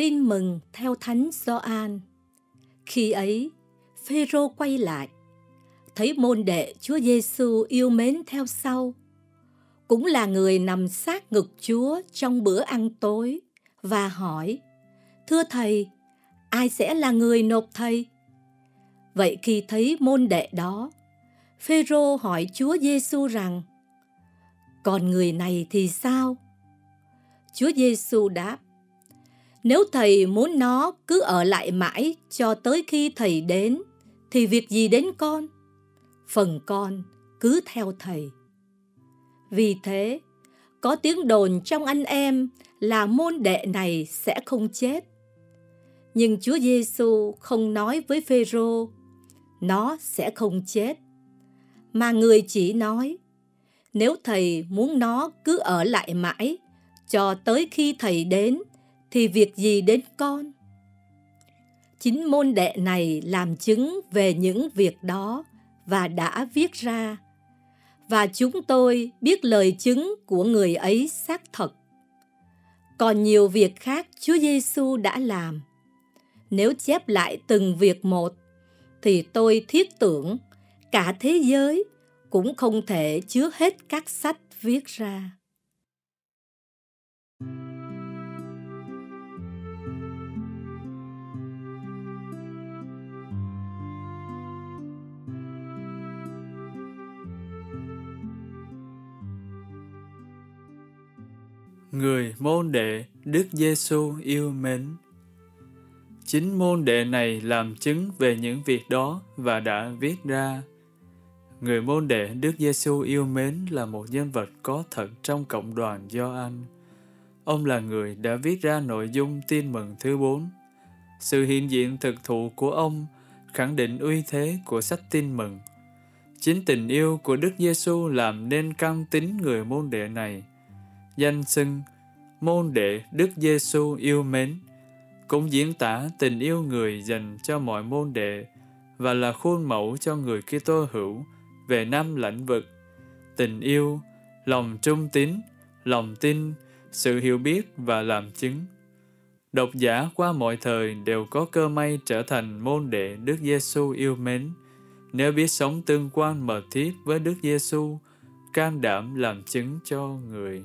Tin mừng theo Thánh Gioan. Khi ấy, Phêrô quay lại, thấy môn đệ Chúa Giêsu yêu mến theo sau, cũng là người nằm sát ngực Chúa trong bữa ăn tối và hỏi: "Thưa thầy, ai sẽ là người nộp thầy?" Vậy khi thấy môn đệ đó, Phêrô hỏi Chúa Giêsu rằng: "Còn người này thì sao?" Chúa Giêsu đáp: nếu thầy muốn nó cứ ở lại mãi cho tới khi thầy đến, thì việc gì đến con? Phần con cứ theo thầy. Vì thế, có tiếng đồn trong anh em là môn đệ này sẽ không chết. Nhưng Chúa Giêsu không nói với Phêrô, nó sẽ không chết. Mà người chỉ nói, nếu thầy muốn nó cứ ở lại mãi cho tới khi thầy đến thì việc gì đến con? Chính môn đệ này làm chứng về những việc đó và đã viết ra. Và chúng tôi biết lời chứng của người ấy xác thật. Còn nhiều việc khác Chúa Giêsu đã làm. Nếu chép lại từng việc một, thì tôi thiết tưởng cả thế giới cũng không thể chứa hết các sách viết ra. Người môn đệ Đức Giêsu yêu mến. Chính môn đệ này làm chứng về những việc đó và đã viết ra. Người môn đệ Đức Giêsu yêu mến là một nhân vật có thật trong cộng đoàn do anh. Ông là người đã viết ra nội dung tin mừng thứ bốn. Sự hiện diện thực thụ của ông khẳng định uy thế của sách tin mừng. Chính tình yêu của Đức Giêsu làm nên căn tính người môn đệ này danh xưng môn đệ Đức Giêsu yêu mến cũng diễn tả tình yêu người dành cho mọi môn đệ và là khuôn mẫu cho người Kitô hữu về năm lãnh vực tình yêu, lòng trung tín, lòng tin, sự hiểu biết và làm chứng. Độc giả qua mọi thời đều có cơ may trở thành môn đệ Đức Giêsu yêu mến nếu biết sống tương quan mật thiết với Đức Giêsu, can đảm làm chứng cho người.